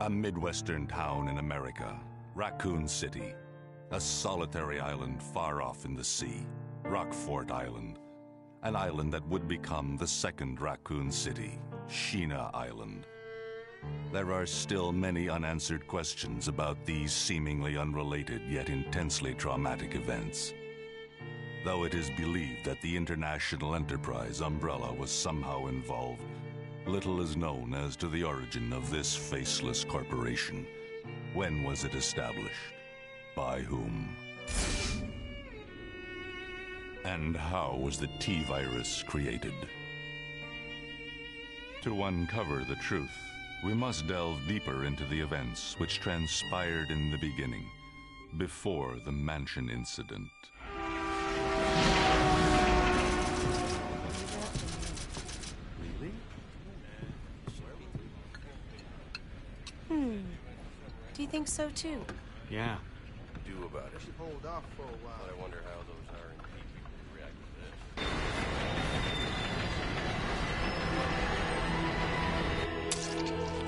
A Midwestern town in America, Raccoon City. A solitary island far off in the sea, Rockfort Island. An island that would become the second Raccoon City, Sheena Island. There are still many unanswered questions about these seemingly unrelated yet intensely traumatic events. Though it is believed that the international enterprise umbrella was somehow involved, little is known as to the origin of this faceless corporation. When was it established? By whom? And how was the T virus created? To uncover the truth, we must delve deeper into the events which transpired in the beginning, before the mansion incident. Do you think so too? Yeah. do about it. Hold off for a while. But I wonder how those hiring people would react to this.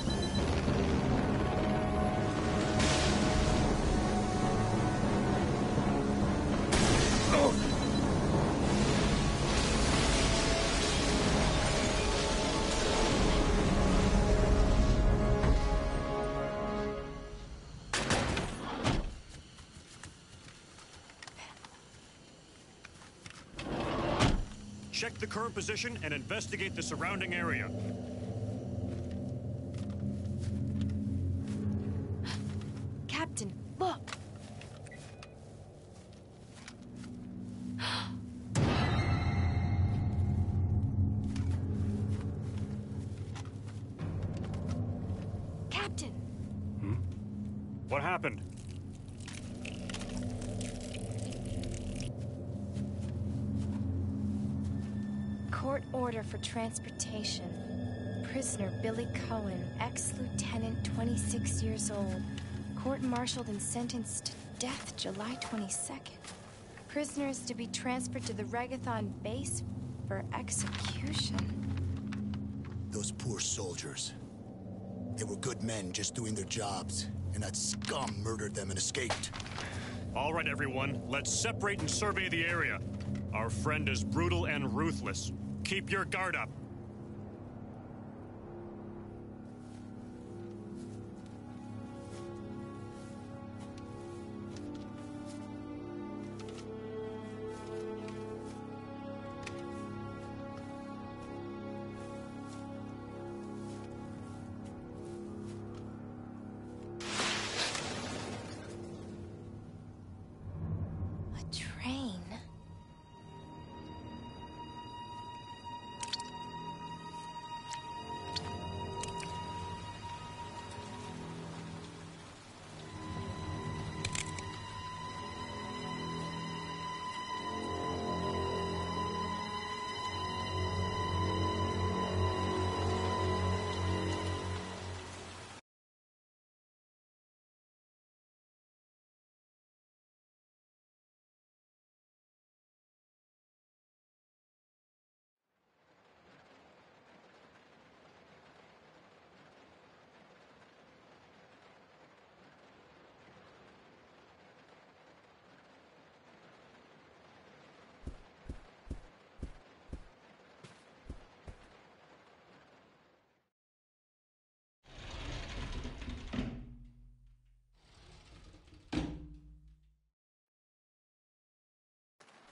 Current position and investigate the surrounding area. Transportation. Prisoner Billy Coen, ex-lieutenant, 26 years old. Court-martialed and sentenced to death July 22nd. Prisoner is to be transferred to the Regathon base for execution. Those poor soldiers. They were good men just doing their jobs, and that scum murdered them and escaped. All right, everyone, let's separate and survey the area. Our friend is brutal and ruthless. Keep your guard up.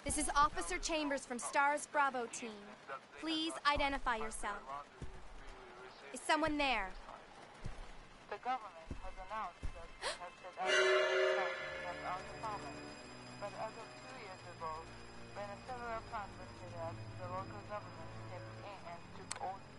This is Officer Chambers from STARS Bravo team. Please identify yourself. Is someone there? The government has announced that it has. But as of two years ago, when a several plans were set up, the local government stepped in and took over.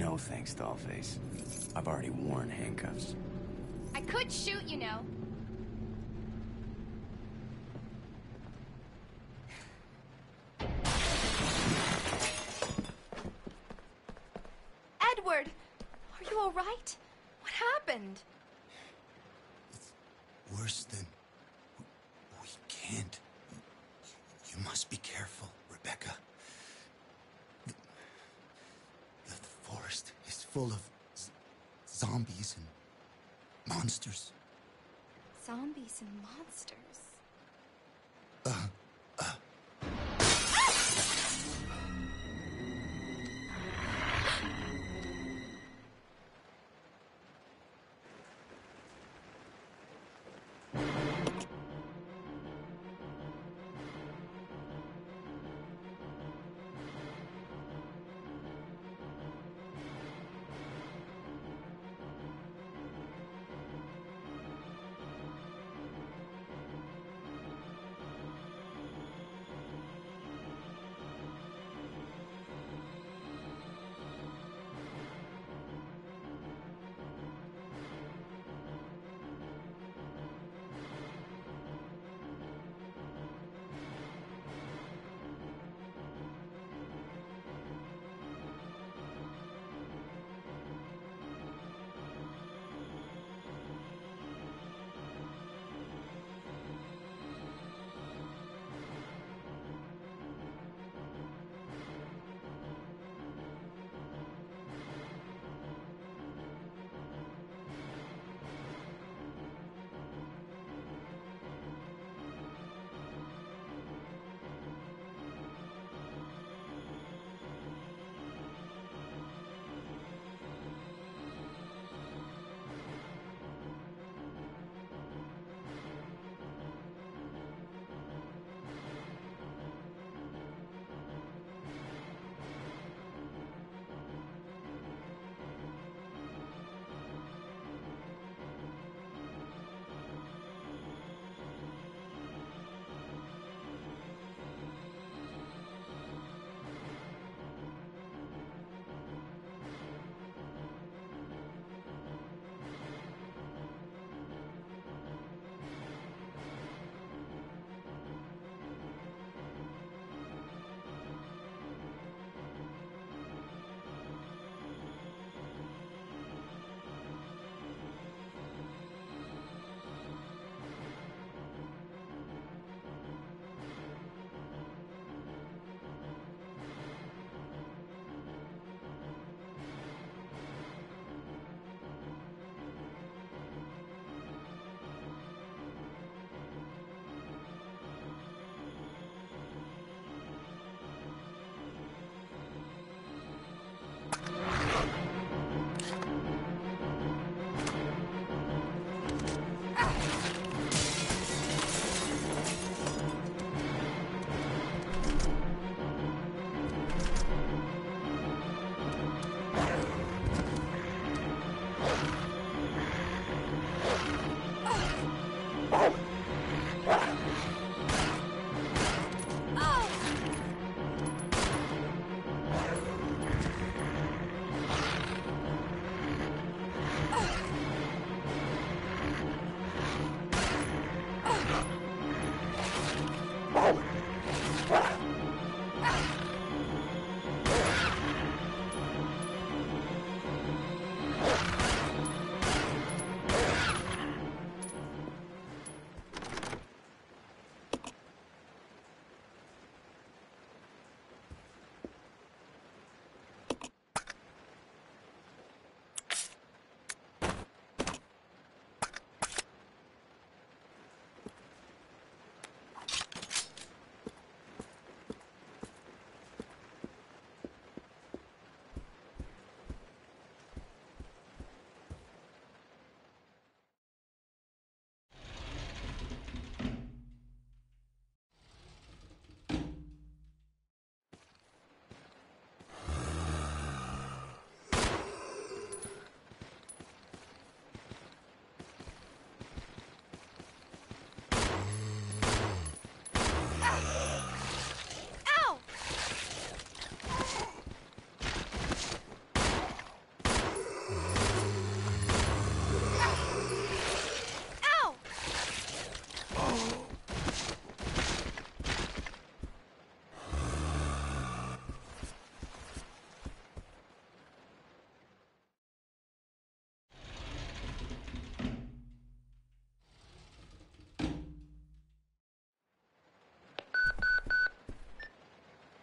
No thanks, Dollface. I've already worn handcuffs. I could shoot, you know.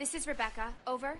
This is Rebecca. Over.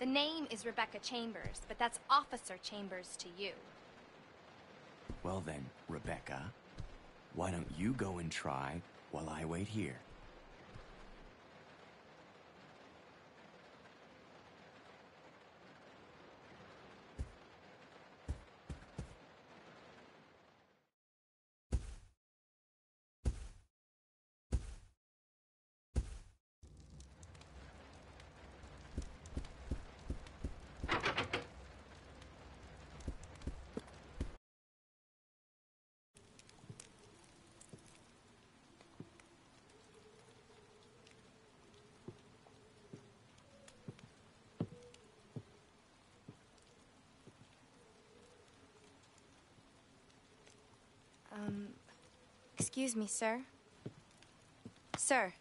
The name is Rebecca Chambers, but that's Officer Chambers to you. Well then, Rebecca, why don't you go and try while I wait here? Excuse me, sir. Sir.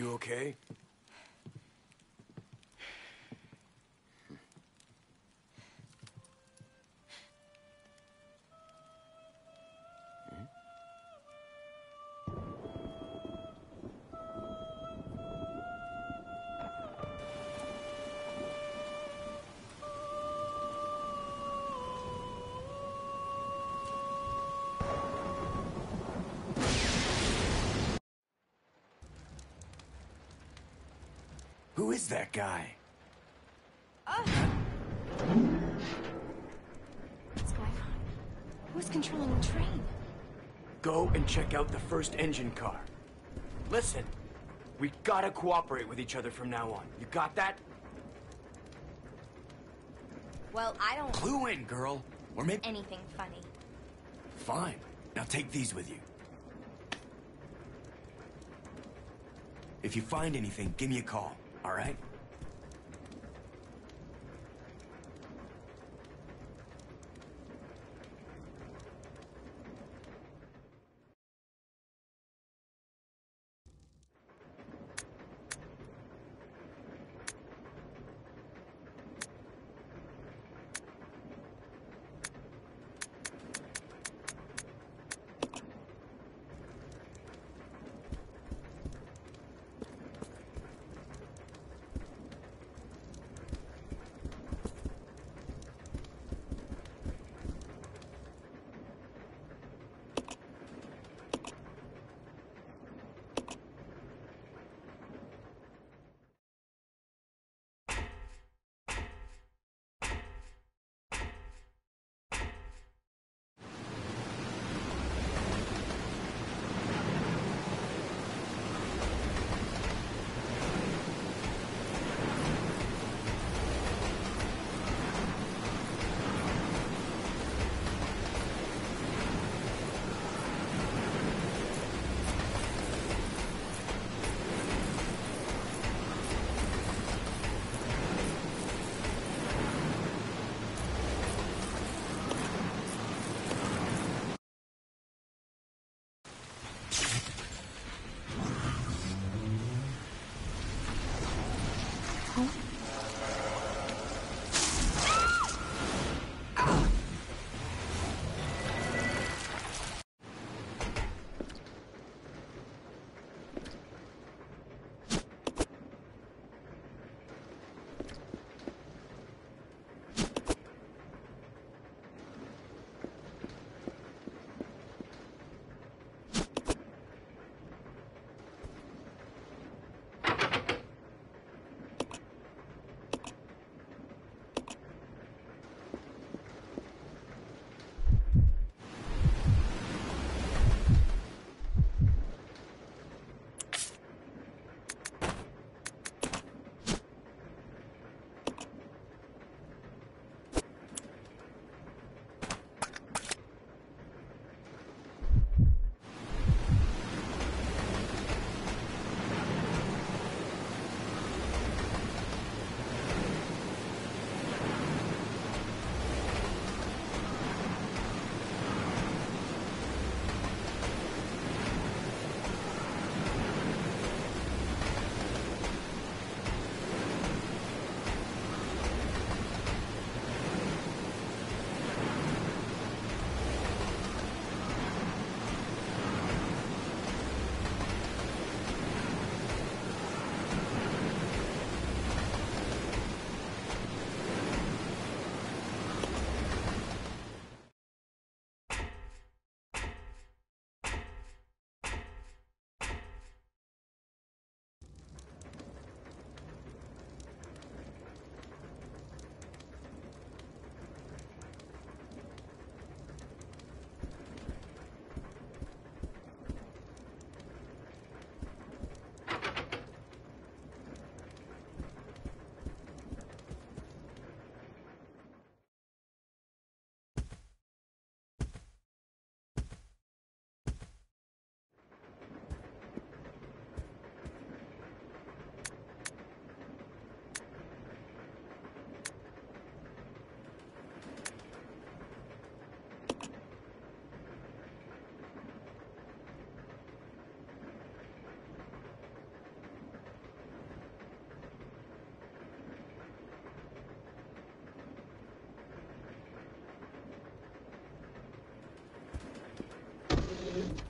You okay? That guy? What's going on? Who's controlling the train? Go and check out the first engine car. Listen, we gotta cooperate with each other from now on. You got that? Well, I don't Clue in, girl. Or maybe... anything funny. Fine. Now take these with you. If you find anything, give me a call, all right? you.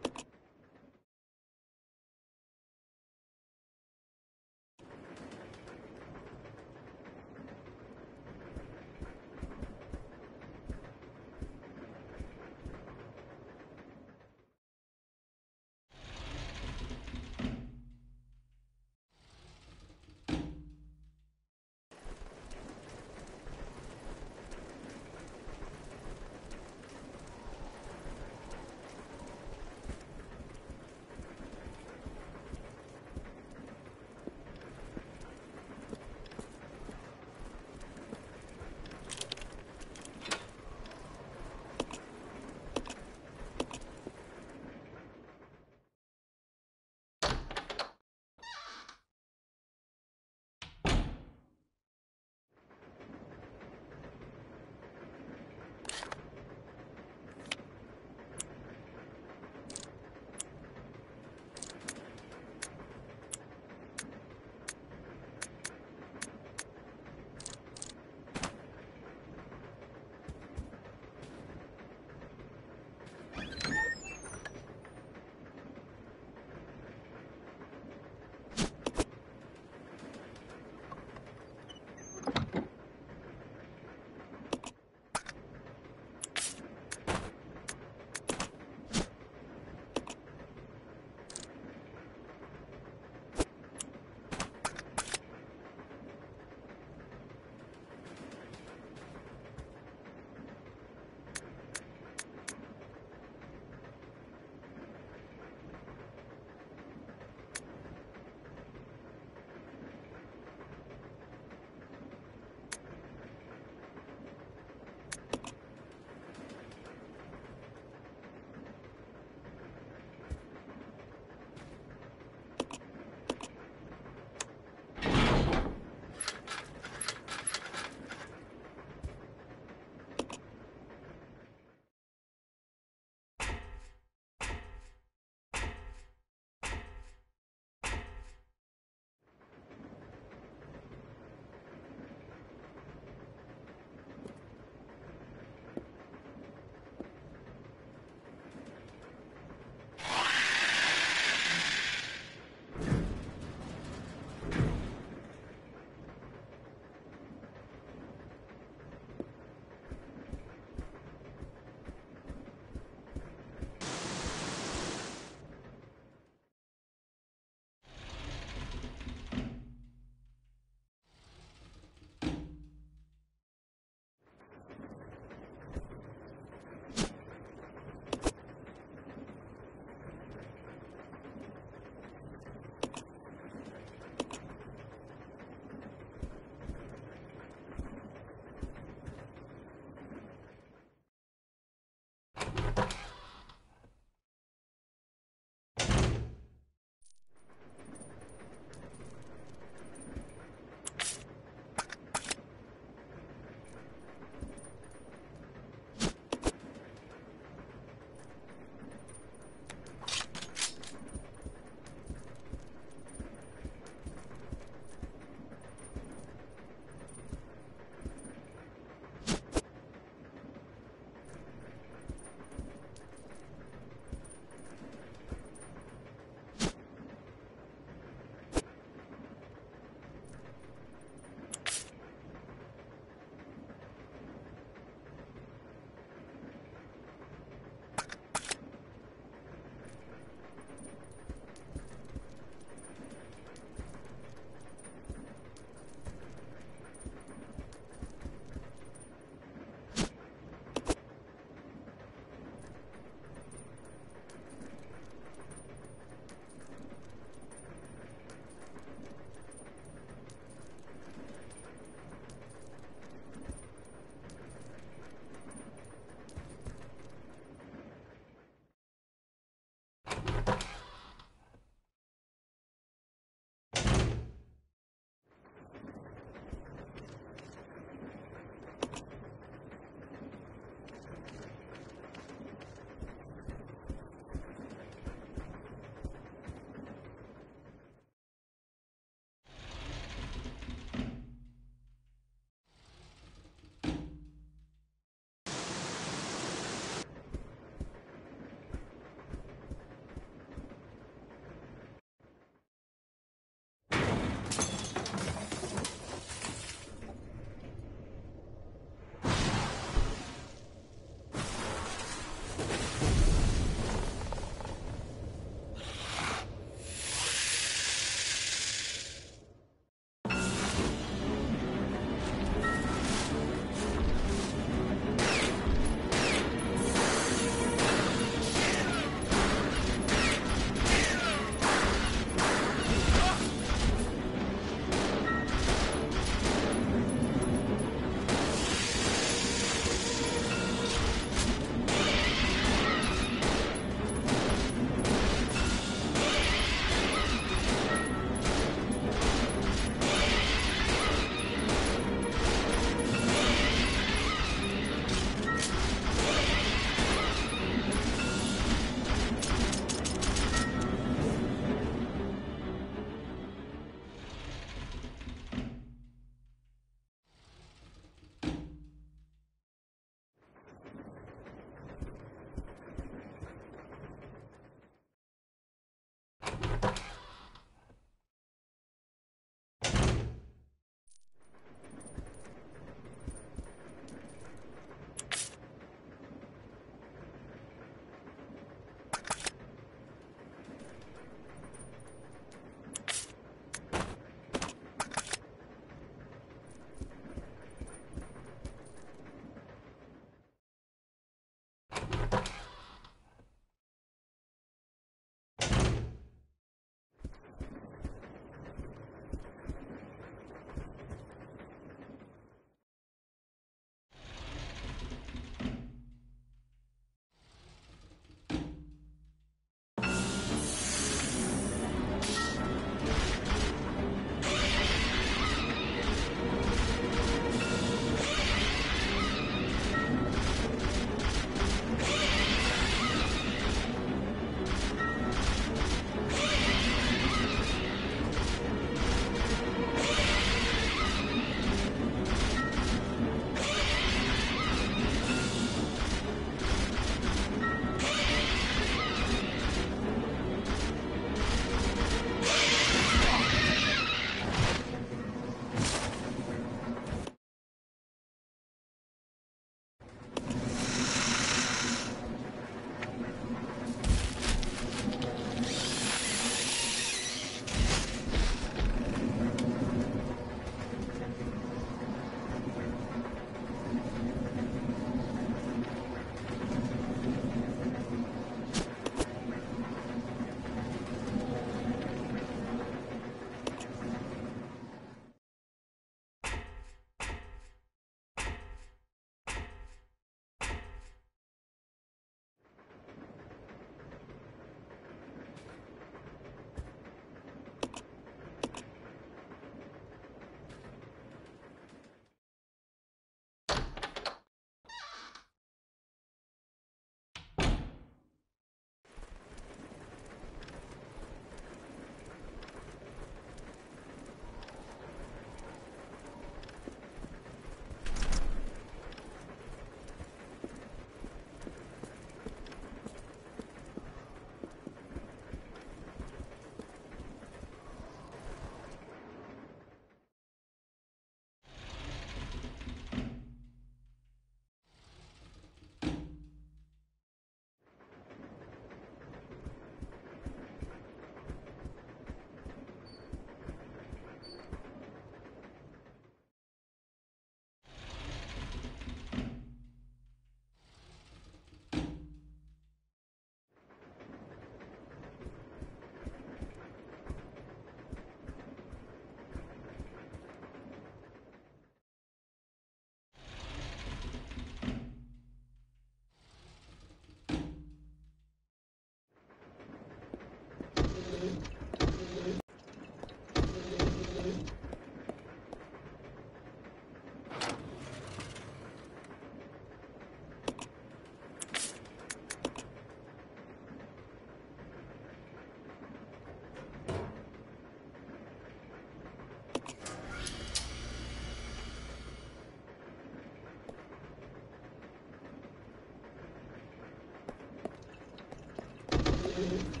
Thank you.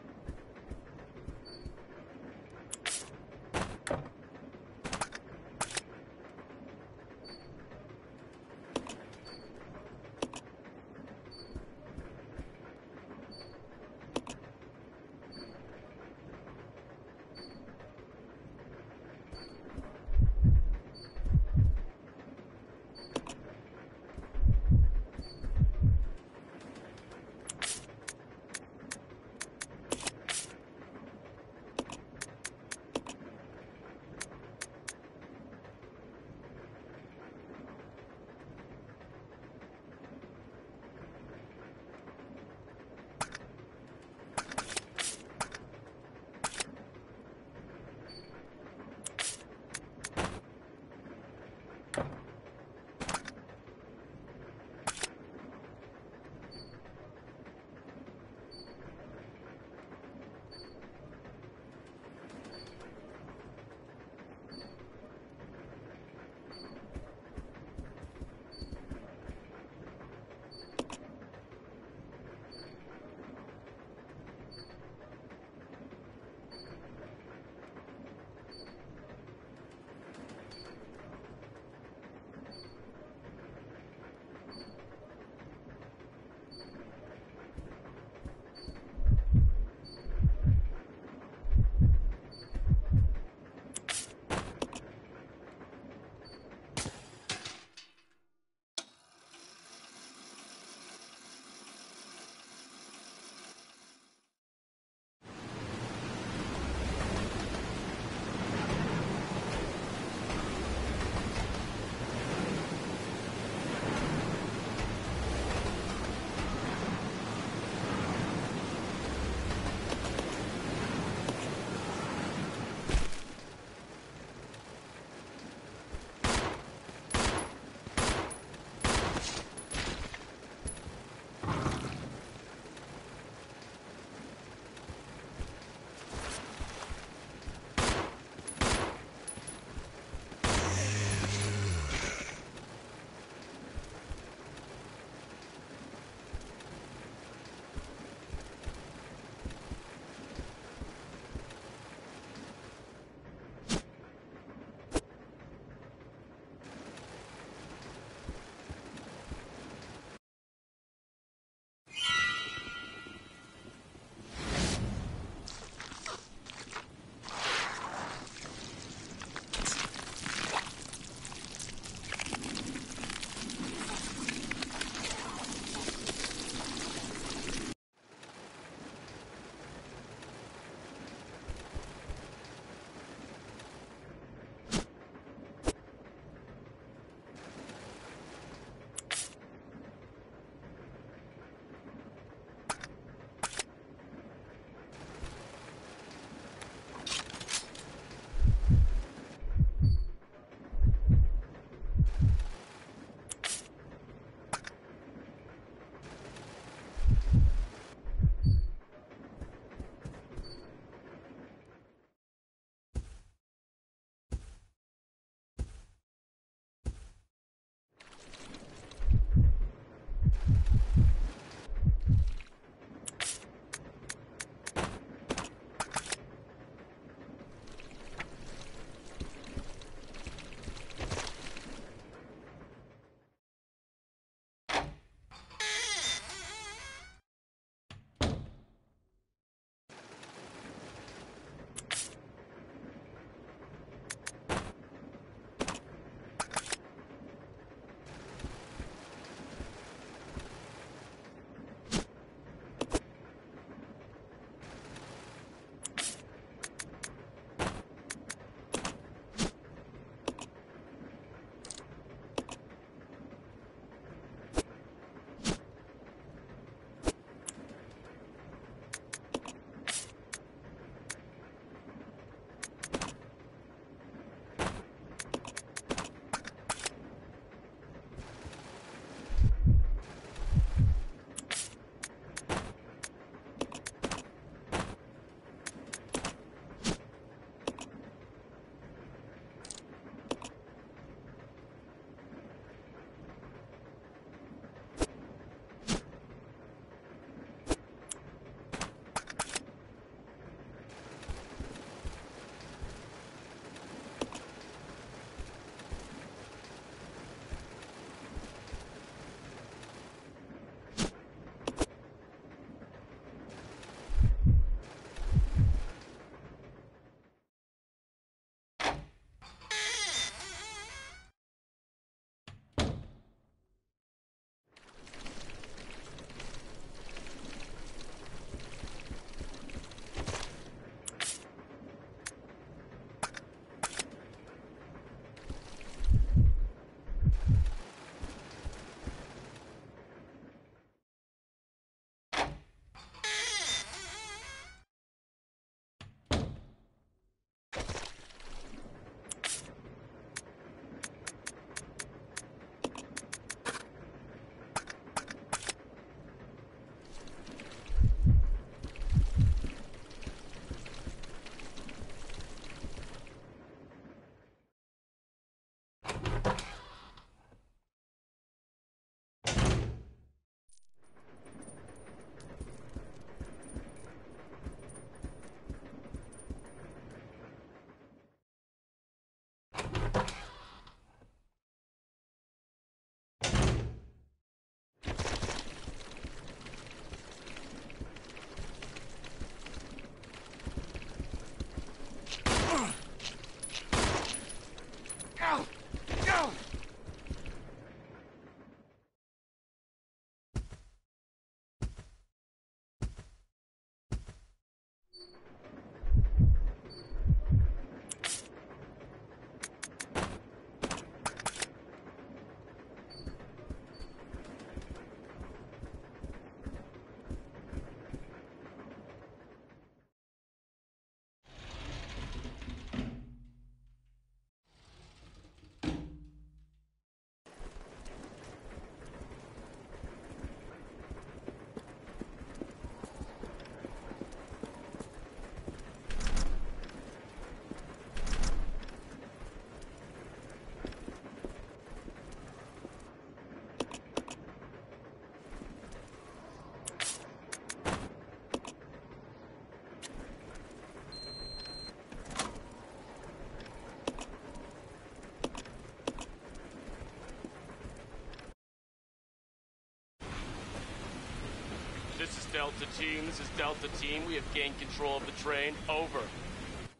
This is Delta Team. This is Delta Team. We have gained control of the train. Over.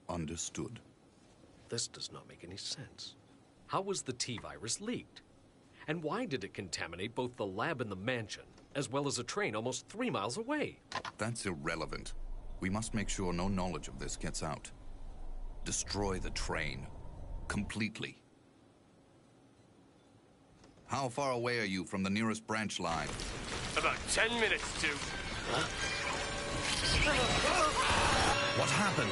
Understood. This does not make any sense. How was the T-virus leaked? And why did it contaminate both the lab and the mansion, as well as a train almost three miles away? That's irrelevant. We must make sure no knowledge of this gets out. Destroy the train. Completely. How far away are you from the nearest branch line? About ten minutes to. What happened?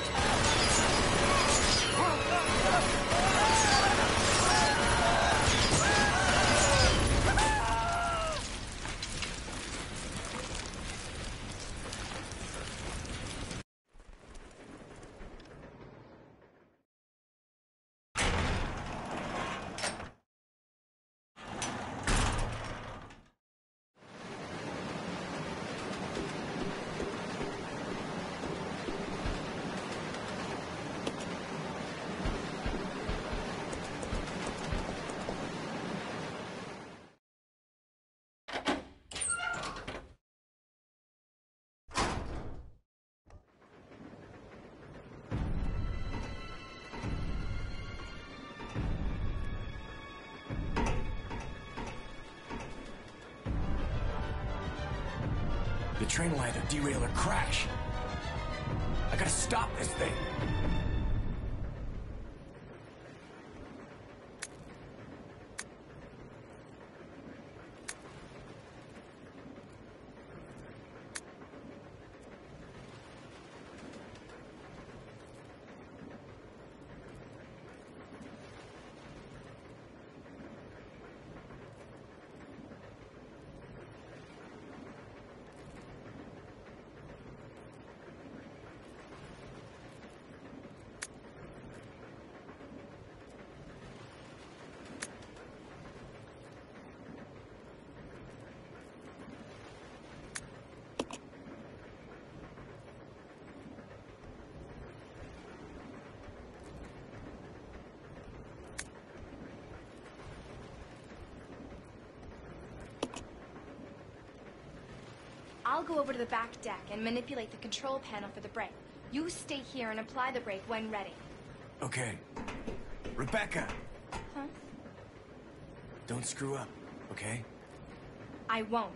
Train will either derail or crash. I gotta stop this thing. Go over to the back deck and manipulate the control panel for the brake. You stay here and apply the brake when ready. Okay. Rebecca, Huh? don't screw up, okay? I won't.